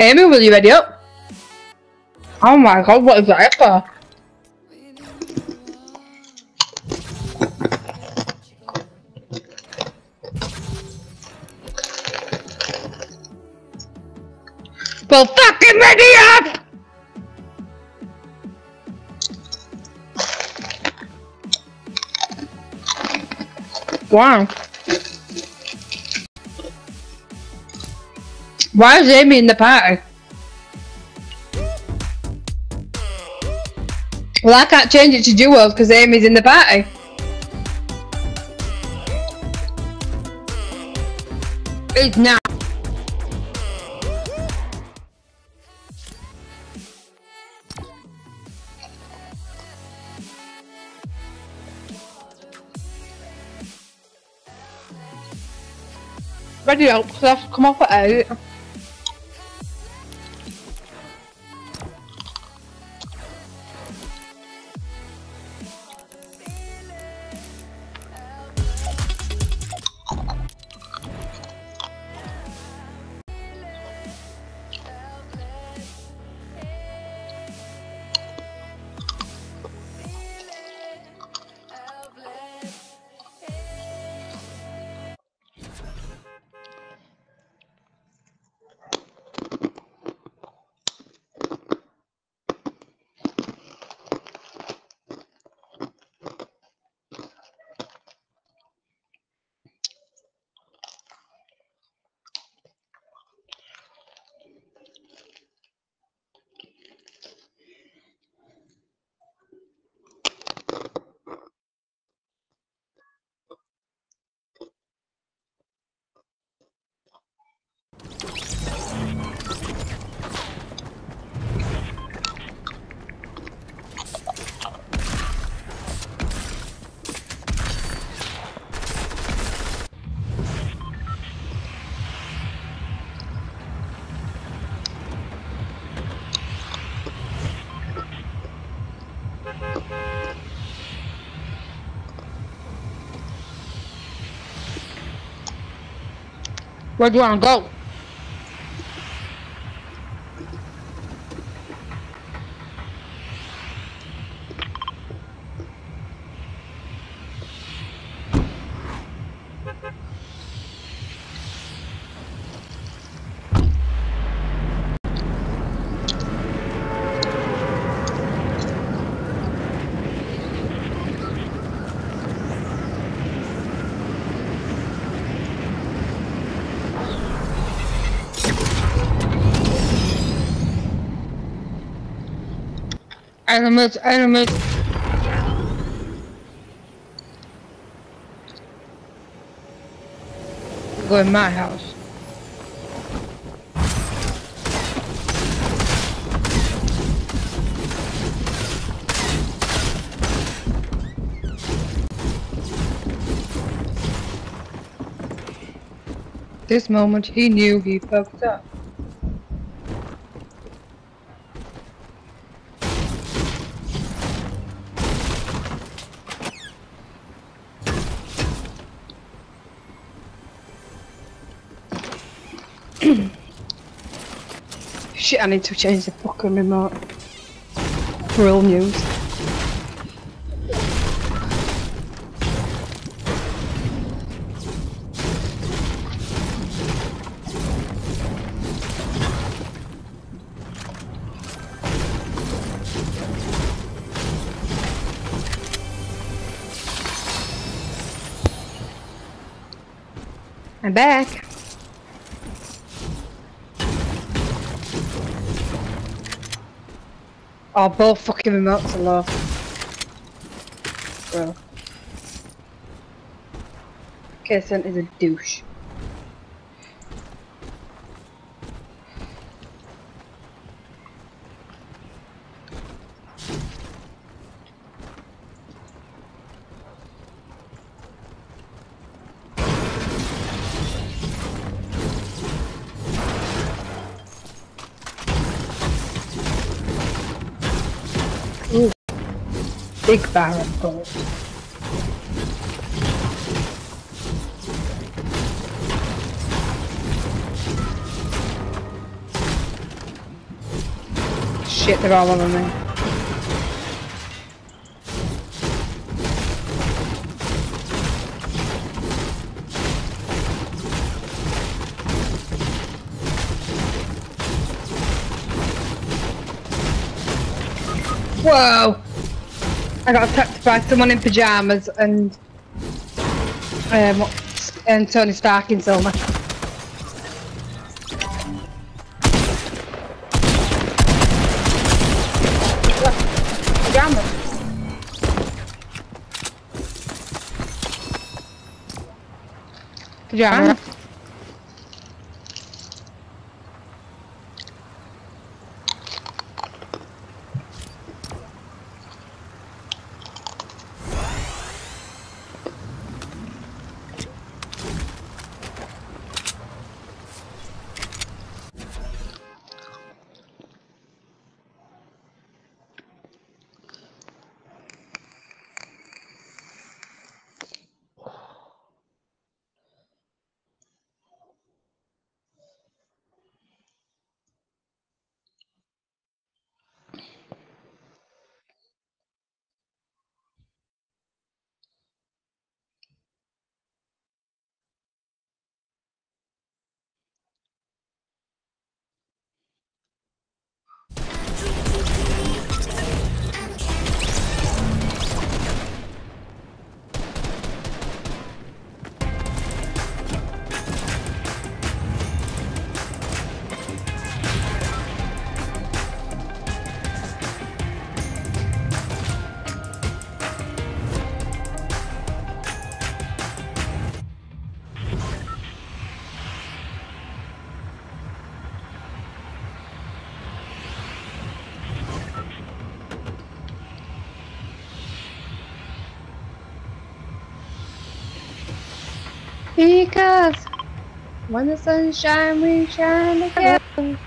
Amy, will you ready up? Oh my god, what is that for? Well, fucking ready up! Wow. Why is Amy in the party? Well, I can't change it to duos because Amy's in the party. It's not. Ready up, because I have to come off at 8. Where do you want to go? Enemies, enemies. Go in my house. This moment he knew he fucked up. Shit, I need to change the fucking remote. Real news. I'm back. Oh, both fucking remotes are low. Bro. Kirsten is a douche. Big barrel gold. shit, they're all over me. Whoa! I got attacked by someone in pyjamas and um, and Tony Stark in Selma. Pyjamas. Pyjamas. Because when the sun shines, we shine together.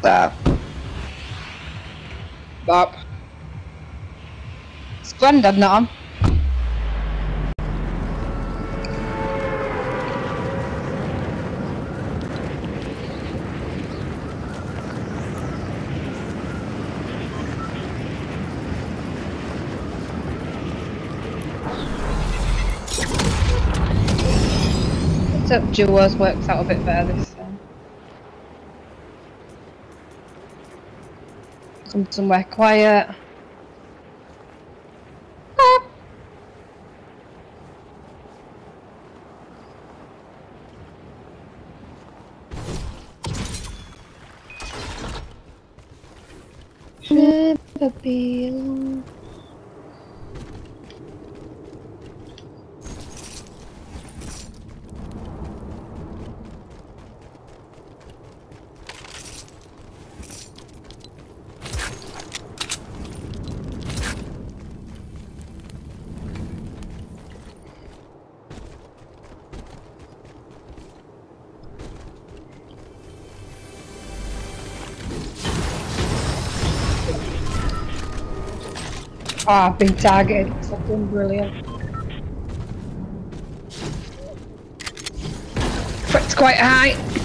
Stop. Stop. Splendid, Nam. Jewels works out a bit better this time. Come somewhere quiet. Ah. Never be alone. Oh, I've been brilliant. It's quite high.